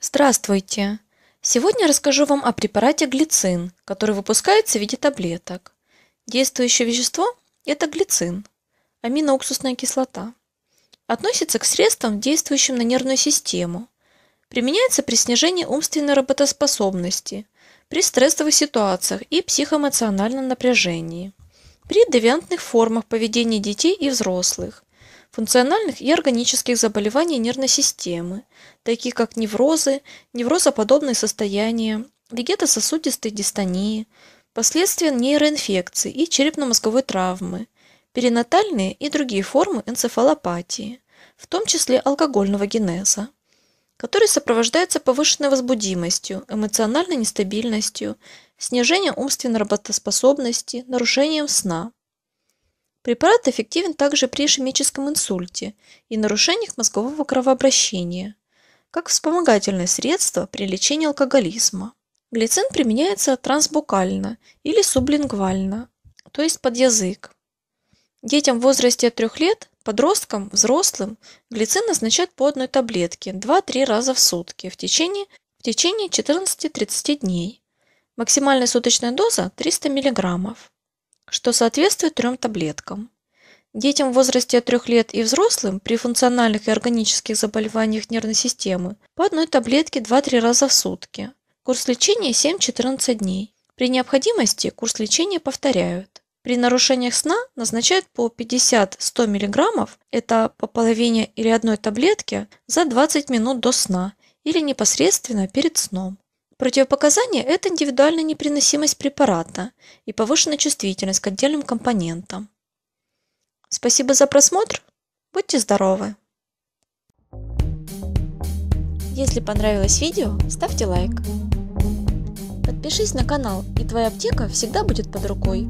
Здравствуйте! Сегодня расскажу вам о препарате глицин, который выпускается в виде таблеток. Действующее вещество – это глицин, аминоуксусная кислота. Относится к средствам, действующим на нервную систему. Применяется при снижении умственной работоспособности, при стрессовых ситуациях и психоэмоциональном напряжении, при девиантных формах поведения детей и взрослых, функциональных и органических заболеваний нервной системы, таких как неврозы, неврозоподобные состояния, вегетососудистые дистонии, последствия нейроинфекций и черепно-мозговой травмы, перинатальные и другие формы энцефалопатии, в том числе алкогольного генеза, который сопровождается повышенной возбудимостью, эмоциональной нестабильностью, снижением умственной работоспособности, нарушением сна. Препарат эффективен также при ишемическом инсульте и нарушениях мозгового кровообращения, как вспомогательное средство при лечении алкоголизма. Глицин применяется трансбукально или сублингвально, то есть под язык. Детям в возрасте от 3 лет, подросткам, взрослым глицин назначают по одной таблетке 2-3 раза в сутки в течение, в течение 14-30 дней. Максимальная суточная доза 300 мг, что соответствует трем таблеткам. Детям в возрасте от 3 лет и взрослым при функциональных и органических заболеваниях нервной системы по одной таблетке 2-3 раза в сутки. Курс лечения 7-14 дней. При необходимости курс лечения повторяют. При нарушениях сна назначают по 50-100 мг, это по половине или одной таблетке, за 20 минут до сна или непосредственно перед сном. Противопоказания – это индивидуальная непереносимость препарата и повышенная чувствительность к отдельным компонентам. Спасибо за просмотр. Будьте здоровы! Если понравилось видео, ставьте лайк. Подпишись на канал, и твоя аптека всегда будет под рукой.